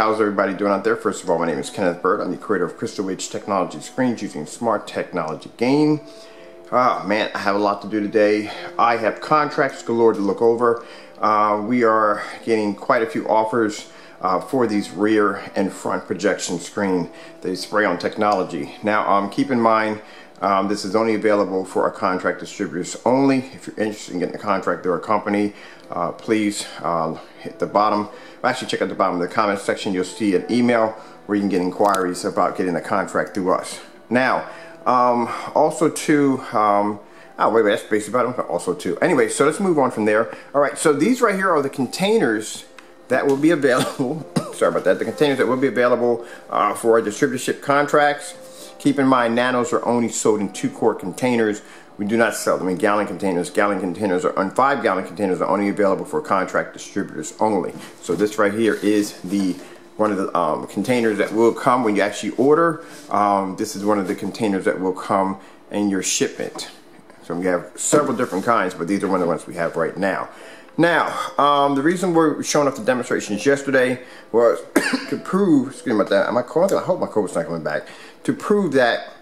How's everybody doing out there? First of all, my name is Kenneth Bird. I'm the creator of Crystal Edge Technology Screens using Smart Technology Gain. Ah, man, I have a lot to do today. I have contracts galore to look over. Uh, we are getting quite a few offers uh, for these rear and front projection screen, the spray on technology. Now, um, keep in mind, um, this is only available for our contract distributors only. If you're interested in getting a contract through a company, uh, please uh, hit the bottom. Actually, check out the bottom of the comment section. You'll see an email where you can get inquiries about getting a contract through us. Now, um, also to, um, oh wait, wait, that's basically about it. Also too. Anyway, so let's move on from there. All right, so these right here are the containers that will be available. sorry about that. The containers that will be available uh, for our distributorship contracts. Keep in mind, nanos are only sold in two quart containers. We do not sell them in gallon containers. Gallon containers are, and five gallon containers are only available for contract distributors only. So this right here is the one of the um, containers that will come when you actually order. Um, this is one of the containers that will come in your shipment. So we have several different kinds, but these are one of the ones we have right now. Now, um, the reason we're showing off the demonstrations yesterday was to prove, excuse me about that, am I? I hope my coat's not coming back. To prove that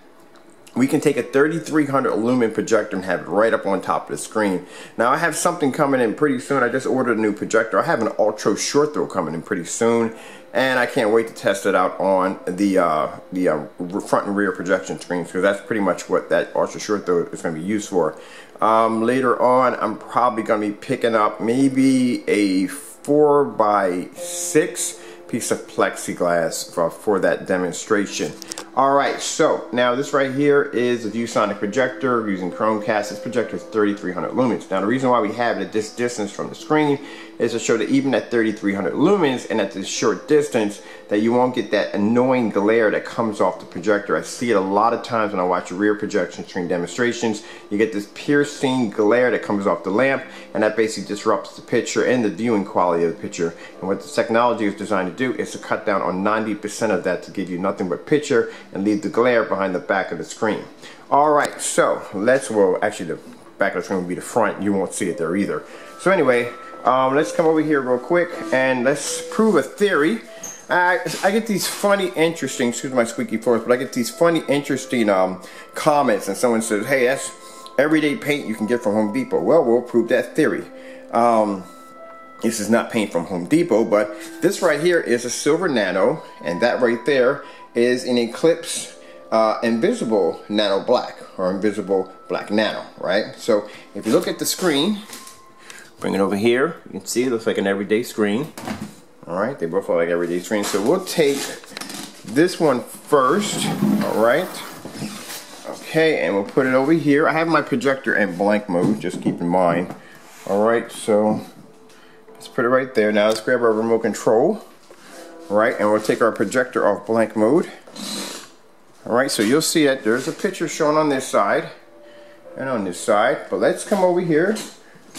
we can take a 3300 lumen projector and have it right up on top of the screen. Now I have something coming in pretty soon. I just ordered a new projector. I have an ultra short throw coming in pretty soon and I can't wait to test it out on the uh, the uh, front and rear projection screens because that's pretty much what that ultra short throw is going to be used for. Um, later on I'm probably going to be picking up maybe a 4 by 6 piece of plexiglass for, for that demonstration. Alright, so now this right here is a ViewSonic projector using Chromecast. This projector is 3300 lumens. Now the reason why we have it at this distance from the screen is to show that even at 3300 lumens and at this short distance that you won't get that annoying glare that comes off the projector. I see it a lot of times when I watch rear projection screen demonstrations. You get this piercing glare that comes off the lamp and that basically disrupts the picture and the viewing quality of the picture. And what the technology is designed to do is to cut down on 90% of that to give you nothing but picture and leave the glare behind the back of the screen. Alright, so let's, well actually the back of the screen will be the front. You won't see it there either. So anyway, um, let's come over here real quick and let's prove a theory. I, I get these funny, interesting, excuse my squeaky floors, but I get these funny, interesting um, comments and someone says, hey, that's everyday paint you can get from Home Depot. Well, we'll prove that theory. Um, this is not paint from Home Depot, but this right here is a silver nano, and that right there is an Eclipse uh, invisible nano black, or invisible black nano, right? So if you look at the screen, bring it over here, you can see it looks like an everyday screen. All right, they both look like everyday screens. So we'll take this one first, all right? Okay, and we'll put it over here. I have my projector in blank mode, just keep in mind. All right, so Let's put it right there. Now let's grab our remote control. Right, and we'll take our projector off blank mode. Alright, so you'll see that there's a picture shown on this side and on this side. But let's come over here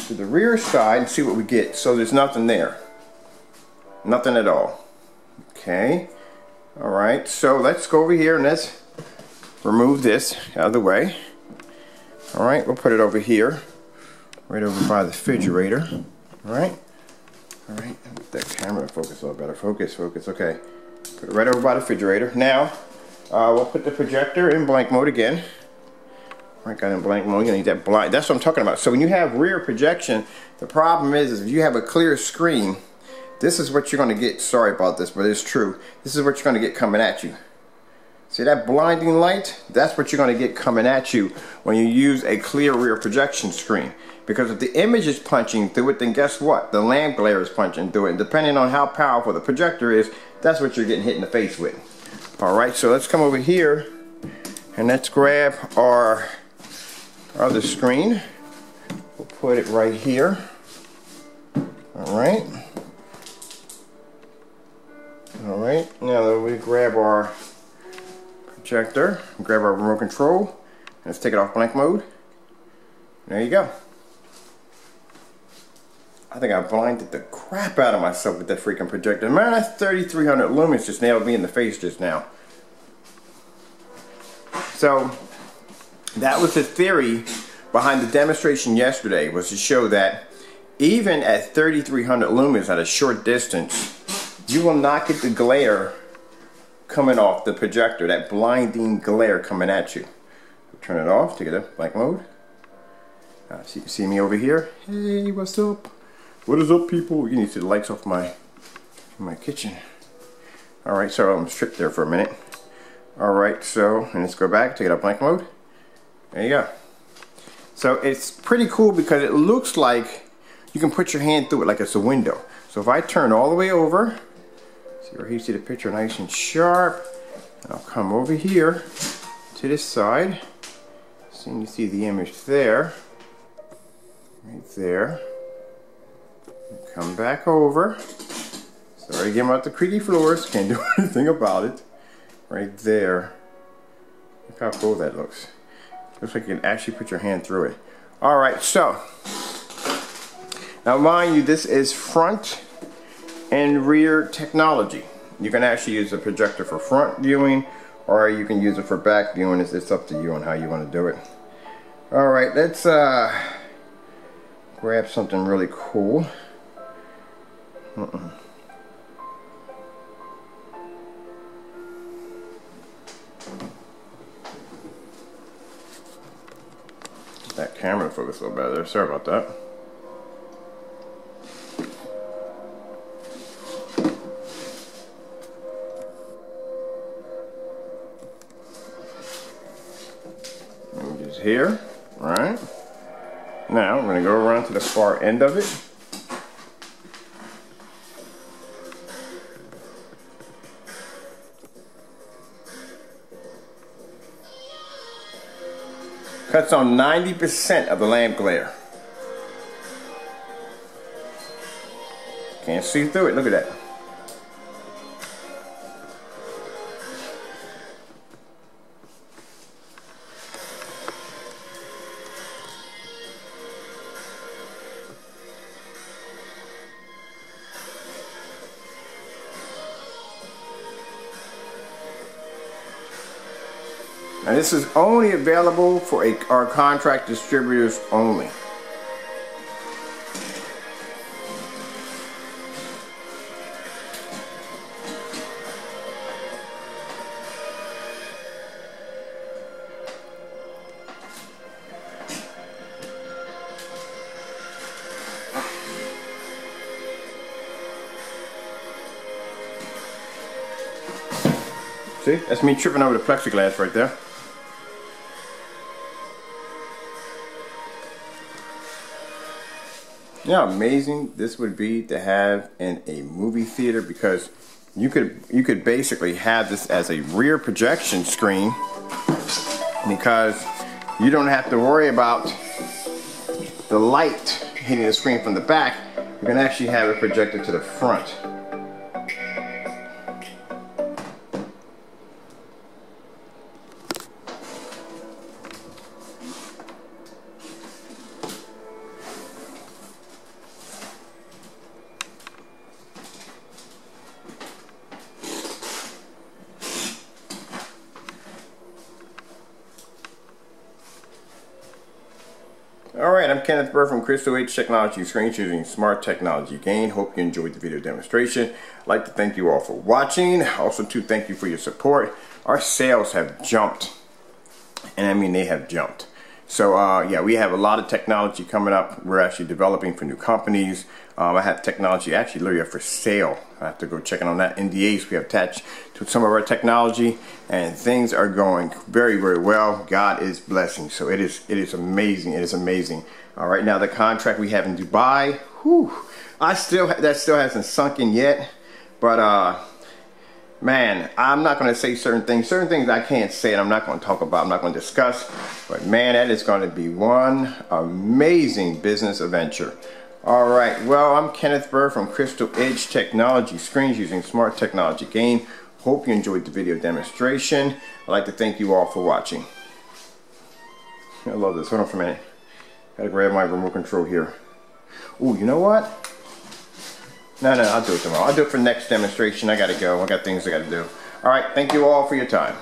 to the rear side and see what we get. So there's nothing there. Nothing at all. Okay. Alright, so let's go over here and let's remove this out of the way. Alright, we'll put it over here. Right over by the refrigerator. Alright. Alright, that camera focus a little better. Focus, focus, okay. Put it right over by the refrigerator. Now, uh, we'll put the projector in blank mode again. Right, got in blank mode, you need that blind. That's what I'm talking about. So when you have rear projection, the problem is, is if you have a clear screen, this is what you're going to get. Sorry about this, but it's true. This is what you're going to get coming at you. See that blinding light? That's what you're going to get coming at you when you use a clear rear projection screen. Because if the image is punching through it, then guess what? The lamp glare is punching through it. And depending on how powerful the projector is, that's what you're getting hit in the face with. Alright, so let's come over here and let's grab our other screen. We'll put it right here. Alright. Alright, now we grab our projector, grab our remote control, let's take it off blank mode. There you go. I think I blinded the crap out of myself with that freaking projector. Man, that 3300 lumens just nailed me in the face just now. So, that was the theory behind the demonstration yesterday, was to show that even at 3300 lumens at a short distance, you will not get the glare coming off the projector, that blinding glare coming at you. Turn it off to get a blank mode. Uh, can see me over here. Hey, what's up? What is up, people? You need to see the lights off my my kitchen. All right, so I'm stripped there for a minute. All right, so and let's go back, take it up blank mode. There you go. So it's pretty cool because it looks like you can put your hand through it like it's a window. So if I turn all the way over, see where you see the picture nice and sharp, and I'll come over here to this side. So you see the image there, right there. Come back over. Sorry again about the creaky floors, can't do anything about it. Right there. Look how cool that looks. Looks like you can actually put your hand through it. Alright, so. Now mind you, this is front and rear technology. You can actually use a projector for front viewing or you can use it for back viewing. It's, it's up to you on how you want to do it. Alright, let's uh, grab something really cool. Uh -uh. That camera focus a little better. Sorry about that. Here, right? Now I'm gonna go around to the far end of it. Cuts on 90% of the lamp glare. Can't see through it, look at that. And this is only available for a, our contract distributors only. See, that's me tripping over the plexiglass right there. Know how amazing this would be to have in a movie theater because you could you could basically have this as a rear projection screen because you don't have to worry about the light hitting the screen from the back. You can actually have it projected to the front. Alright, I'm Kenneth Burr from Crystal Edge Technology Screens using Smart Technology Gain. Hope you enjoyed the video demonstration. I'd like to thank you all for watching. Also to thank you for your support. Our sales have jumped. And I mean they have jumped. So uh, yeah, we have a lot of technology coming up. We're actually developing for new companies. Um, I have technology actually literally for sale. I have to go checking on that. NDAs we have attached to some of our technology and things are going very, very well. God is blessing. So it is it is amazing. It is amazing. All right, now the contract we have in Dubai, whew, I still that still hasn't sunk in yet. But uh man, I'm not going to say certain things. Certain things I can't say and I'm not going to talk about. I'm not going to discuss. But man, that is going to be one amazing business adventure. All right, well, I'm Kenneth Burr from Crystal Edge Technology Screens using Smart Technology Gain. Hope you enjoyed the video demonstration. I'd like to thank you all for watching. I love this. Hold on for a minute. Gotta grab my remote control here. Oh, you know what? No, no, I'll do it tomorrow. I'll do it for next demonstration. I gotta go. I got things I gotta do. All right, thank you all for your time.